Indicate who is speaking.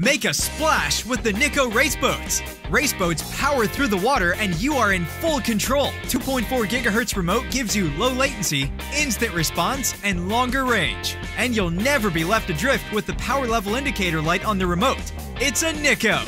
Speaker 1: Make a splash with the Nikko race boats. Race boats power through the water and you are in full control. 2.4 gigahertz remote gives you low latency, instant response, and longer range. And you'll never be left adrift with the power level indicator light on the remote. It's a Nikko.